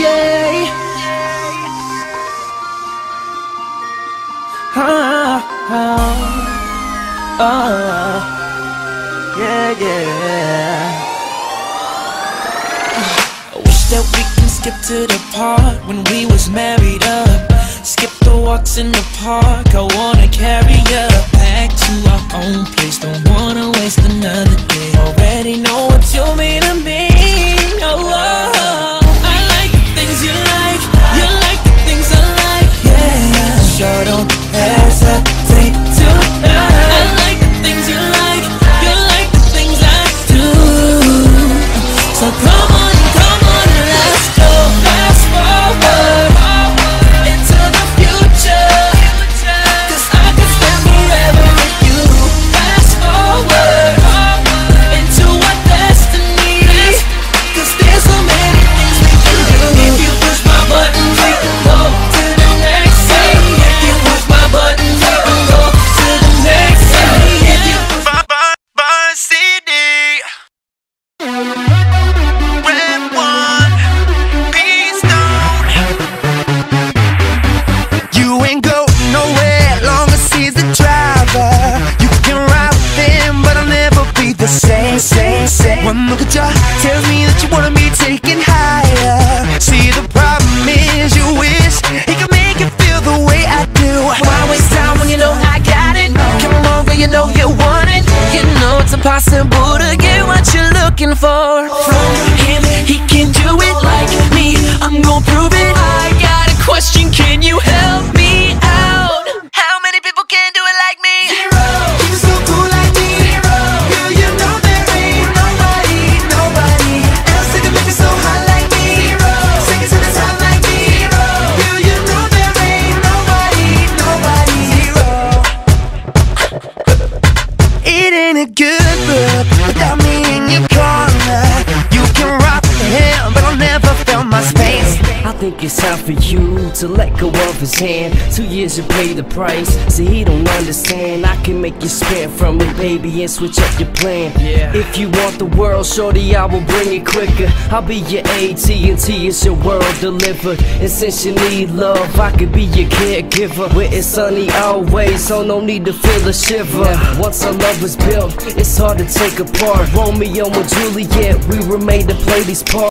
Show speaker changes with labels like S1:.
S1: yeah. Ah, ah, ah, yeah, yeah. I wish that we can skip to the part when we was married up. Skip the walks in the park. I wanna carry you back to our own place. Don't
S2: long the driver. You can ride with him, but I'll never be the same, same, same. One look at you tells me that you wanna be taken higher. See, the problem is you wish he could make you feel the way I do.
S1: Why waste time when you know I got it? Come on, girl, you know you want it. You know it's impossible to get what you're looking for It
S2: ain't a good look
S3: think it's time for you to let go of his hand. Two years you pay the price. See, he don't understand. I can make you spend from it, baby, and switch up your plan.
S1: Yeah.
S3: If you want the world, shorty, I will bring it quicker. I'll be your AT&T, it's your world delivered. And since you need love, I could be your caregiver. Where it's sunny always, so no need to feel a shiver. Once our love is built, it's hard to take apart. Romeo and Juliet, we were made to play these parts.